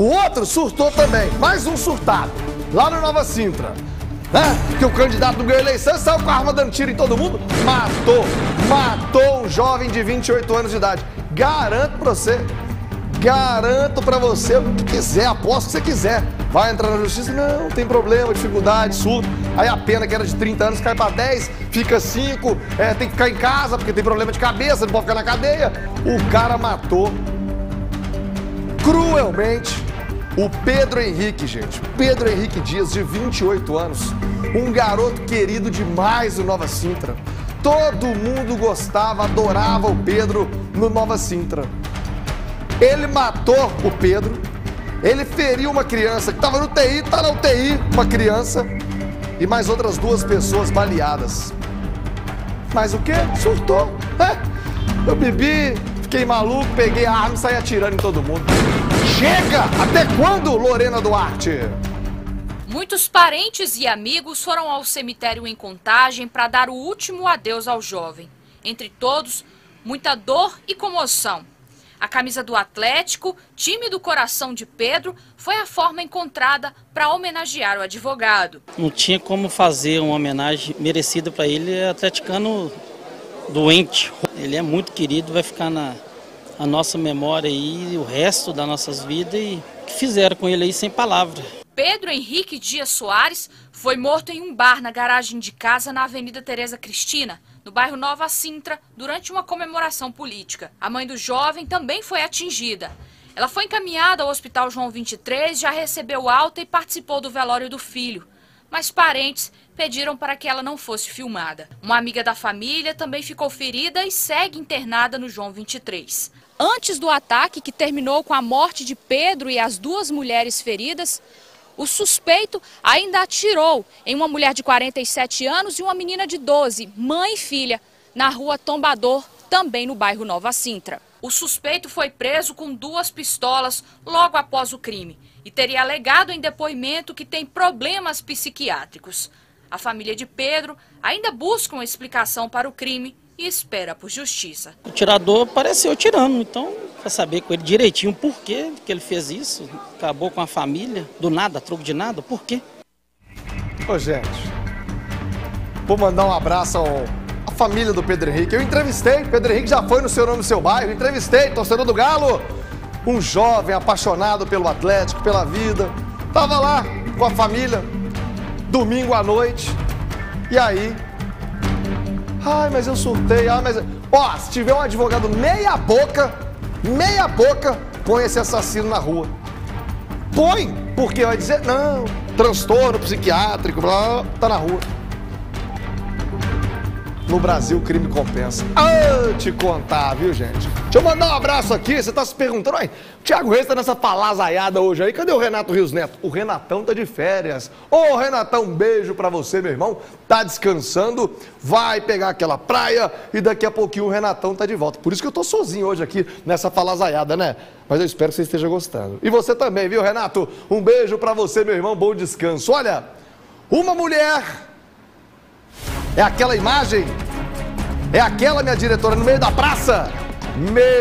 O outro surtou também, mais um surtado, lá no Nova Sintra. Né? Que o candidato ganhou eleição saiu com a arma dando tiro em todo mundo. Matou, matou um jovem de 28 anos de idade. Garanto pra você, garanto pra você o que quiser, aposto que você quiser. Vai entrar na justiça? Não, tem problema, dificuldade, surto. Aí a pena que era de 30 anos cai pra 10, fica 5, é, tem que ficar em casa porque tem problema de cabeça, não pode ficar na cadeia. O cara matou cruelmente o Pedro Henrique, gente. Pedro Henrique Dias, de 28 anos. Um garoto querido demais do Nova Sintra. Todo mundo gostava, adorava o Pedro no Nova Sintra. Ele matou o Pedro. Ele feriu uma criança que estava no TI, tá na UTI, uma criança. E mais outras duas pessoas baleadas. Mas o quê? Surtou. É. Eu bebi, fiquei maluco, peguei a arma e saí atirando em todo mundo. Chega! Até quando, Lorena Duarte? Muitos parentes e amigos foram ao cemitério em Contagem para dar o último adeus ao jovem. Entre todos, muita dor e comoção. A camisa do Atlético, time do coração de Pedro, foi a forma encontrada para homenagear o advogado. Não tinha como fazer uma homenagem merecida para ele, é atleticano doente. Ele é muito querido, vai ficar na a nossa memória e o resto das nossas vidas e que fizeram com ele aí sem palavra. Pedro Henrique Dias Soares foi morto em um bar na garagem de casa na Avenida Tereza Cristina, no bairro Nova Sintra, durante uma comemoração política. A mãe do jovem também foi atingida. Ela foi encaminhada ao Hospital João 23, já recebeu alta e participou do velório do filho. Mas parentes pediram para que ela não fosse filmada. Uma amiga da família também ficou ferida e segue internada no João 23. Antes do ataque, que terminou com a morte de Pedro e as duas mulheres feridas, o suspeito ainda atirou em uma mulher de 47 anos e uma menina de 12, mãe e filha, na rua Tombador, também no bairro Nova Sintra. O suspeito foi preso com duas pistolas logo após o crime e teria alegado em depoimento que tem problemas psiquiátricos. A família de Pedro ainda busca uma explicação para o crime e espera por justiça. O tirador apareceu tirando, então para saber com ele direitinho por que ele fez isso, acabou com a família, do nada, troco de nada, por quê? Ô gente, vou mandar um abraço ao, à família do Pedro Henrique. Eu entrevistei, Pedro Henrique já foi no seu nome, no seu bairro, entrevistei, torcedor do Galo, um jovem apaixonado pelo Atlético, pela vida. Tava lá com a família, domingo à noite, e aí Ai, mas eu surtei. Ai, mas. Ó, se tiver um advogado meia boca, meia boca, põe esse assassino na rua. Põe! Porque vai dizer, não, transtorno psiquiátrico, blá, tá na rua. No Brasil, o crime compensa. Ah, te contar, viu, gente? Deixa eu mandar um abraço aqui. Você tá se perguntando, ai, o Thiago Reis tá nessa palazaiada hoje aí. Cadê o Renato Rios Neto? O Renatão tá de férias. Ô, Renatão, um beijo pra você, meu irmão. Tá descansando, vai pegar aquela praia e daqui a pouquinho o Renatão tá de volta. Por isso que eu tô sozinho hoje aqui nessa palazaiada, né? Mas eu espero que você esteja gostando. E você também, viu, Renato? Um beijo pra você, meu irmão. Bom descanso. Olha, uma mulher é aquela imagem? É aquela, minha diretora, no meio da praça? Meu